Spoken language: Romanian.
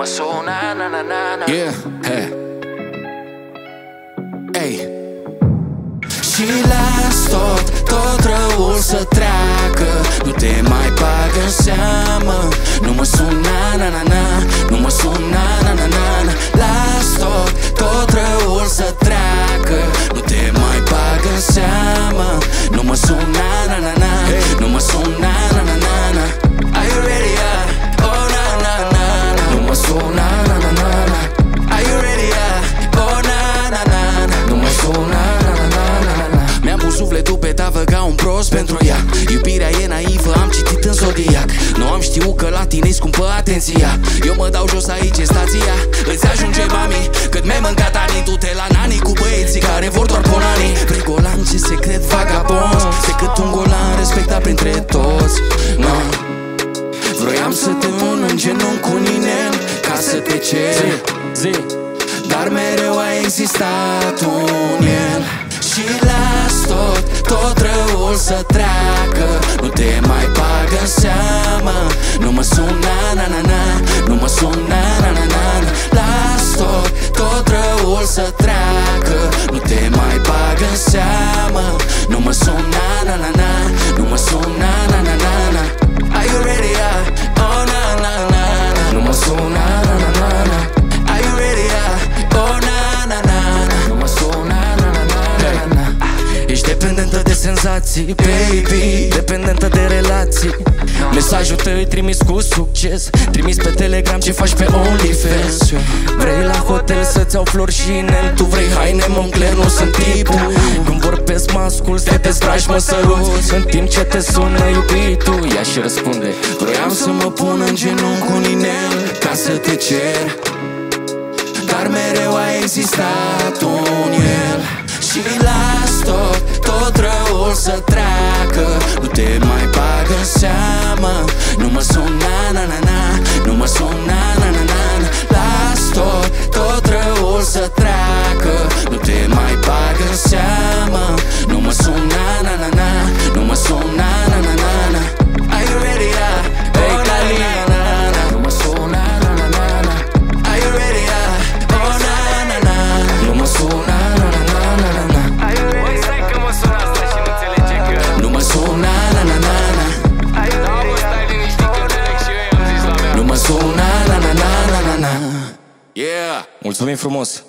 mă suna, na na na na. Yeah, hey. Hey. Și las tot, tot răul să treacă. Nu te mai bag în seamă. Nu mă suna, na na na. Nu mă Mi-am pus sufletul pe tavă ca un prost pentru ea. Iubirea e naivă, am citit în zodiac. Nu am știut că la tine scumpă atenția. Eu mă dau jos aici, e stația. Îți ajunge mami, cât mi-ai mâncat anii Tu te la nani cu băieții care vor doar ponanii Frigolan, ce secret vagabond. Decât un golan respectat printre toți no. Vroiam să te un în genunchi cu ninel Ca să te cer. Zi, Dar mereu a existat un el să treacă. Nu te mai bag în seamă Nu mă suna, na na na. Nu mă suna, na na na na. Las tot, tot răul să treacă. Nu te mai senzații, baby Dependentă de relații. Mesajul tău e trimis cu succes Trimis pe Telegram ce faci pe OnlyFans. Vrei la hotel să-ți iau flori și inel Tu vrei haine Moncler, nu sunt tipul. Când vorbesc mă ascult, te dezbraci, mă săruți. În timp ce te sună iubitul Ea și răspunde. Vroiam să mă pun în genunchi cu inel Ca să te cer. Dar mereu a existat un el. Și las tot, tot răul să treacă. Nu te mai bag în seamă Nu mă suna, na na na. Nu mă suna, na na na na. Las tot, Yeah Mulțumim frumos!